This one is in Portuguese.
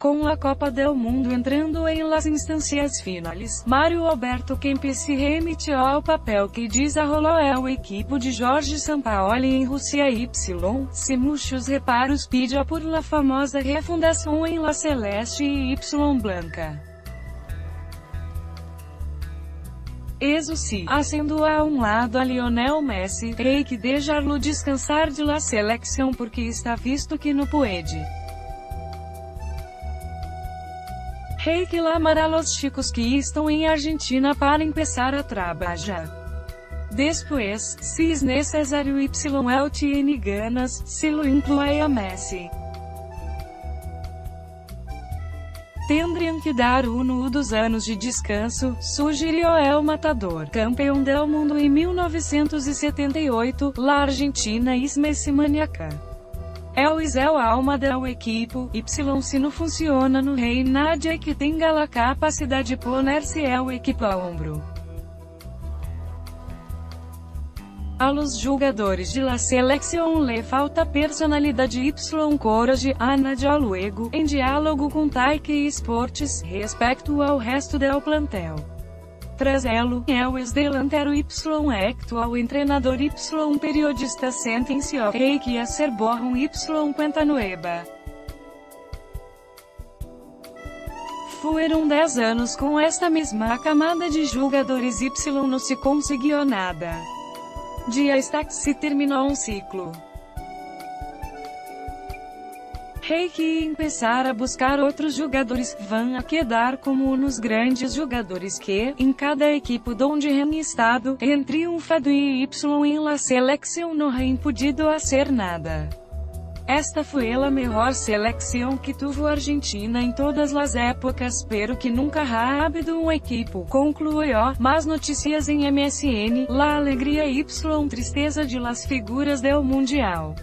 Com a Copa del Mundo entrando em las instancias finales, Mário Alberto Kempis se remite ao papel que desarrolou é o equipo de Jorge Sampaoli em Rússia Y. Se muitos reparos pide por la famosa refundação em La Celeste e Y Blanca. Eso se, acendo a um lado a Lionel Messi, rei que deixar-lo descansar de la selecção porque está visto que no puede. Rei que lamar los chicos que estão em Argentina para empezar a trabalhar. Después, se es necesário y el tiene ganas, se lo inclui a Messi. Tendriam que dar uno dos anos de descanso, sugeriu El Matador, campeão del mundo em 1978, la Argentina es Messi maniaca. Elvis é a alma da equipo, Y se não funciona no rei Nadia que tem a capacidade de poner-se é o equipo a ombro. A los jogadores de la selección le falta personalidade y coragem, Nadia luego, em diálogo com Taike Esportes, respeito ao resto del plantel. Trazelo, é o ex-delantero Y actual treinador Y periodista sentenció, rei que a ser borram Y Nueva. Foram 10 anos com esta mesma camada de jogadores Y não se conseguiu nada. Dia está que se terminou um ciclo. Rei que empezar a buscar outros jogadores, vão a quedar como nos grandes jogadores que, em cada equipe donde han estado, en triunfado e Y em la selección no han podido hacer nada. Esta foi a melhor seleção que tuvo Argentina em todas as épocas, pero que nunca ha habido um equipo, concluiu. Mas notícias em MSN, la alegria y tristeza de las figuras del mundial.